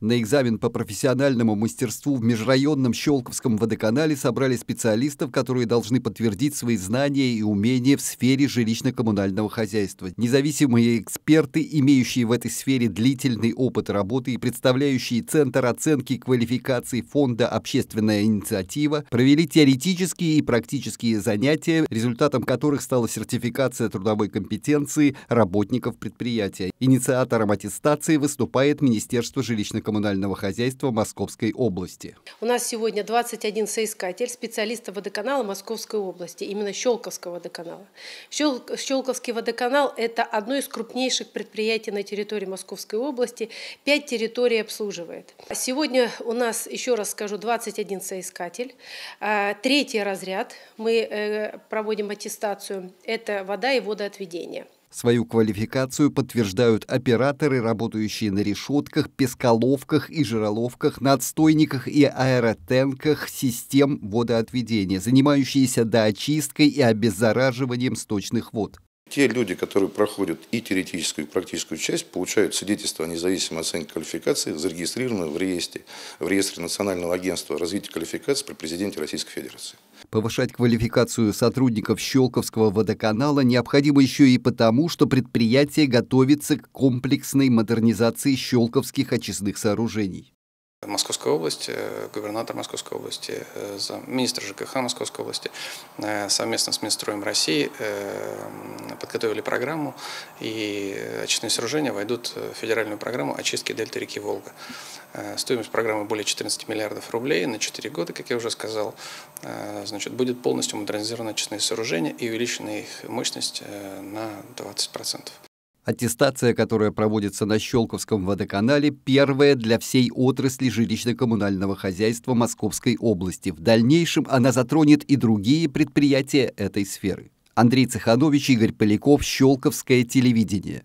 На экзамен по профессиональному мастерству в межрайонном Щелковском водоканале собрали специалистов, которые должны подтвердить свои знания и умения в сфере жилищно-коммунального хозяйства. Независимые эксперты, имеющие в этой сфере длительный опыт работы и представляющие Центр оценки квалификации фонда «Общественная инициатива», провели теоретические и практические занятия, результатом которых стала сертификация трудовой компетенции работников предприятия. Инициатором аттестации выступает Министерство жилищно коммунального хозяйства Московской области. У нас сегодня 21 соискатель, специалистов водоканала Московской области, именно Щелковского водоканала. Щелковский водоканал – это одно из крупнейших предприятий на территории Московской области, пять территорий обслуживает. Сегодня у нас, еще раз скажу, 21 соискатель. А, третий разряд, мы э, проводим аттестацию, это вода и водоотведение – Свою квалификацию подтверждают операторы, работающие на решетках, песколовках и жироловках, на отстойниках и аэротенках систем водоотведения, занимающиеся доочисткой и обеззараживанием сточных вод. Те люди, которые проходят и теоретическую, и практическую часть, получают свидетельство о независимой оценке квалификации, зарегистрированное в реестре, в реестре Национального агентства развития квалификации при президенте Российской Федерации. Повышать квалификацию сотрудников Щелковского водоканала необходимо еще и потому, что предприятие готовится к комплексной модернизации щелковских очистных сооружений. Московской области, э, губернатор Московской области, э, министр ЖКХ Московской области э, совместно с Минстроем России подготовили программу, и очистные сооружения войдут в федеральную программу очистки дельты реки Волга. Стоимость программы более 14 миллиардов рублей на 4 года, как я уже сказал. Значит, будет полностью модернизировано очистные сооружения и увеличена их мощность на 20%. Аттестация, которая проводится на Щелковском водоканале, первая для всей отрасли жилищно-коммунального хозяйства Московской области. В дальнейшем она затронет и другие предприятия этой сферы. Андрей Цеханович, Игорь Поляков, Щелковское телевидение.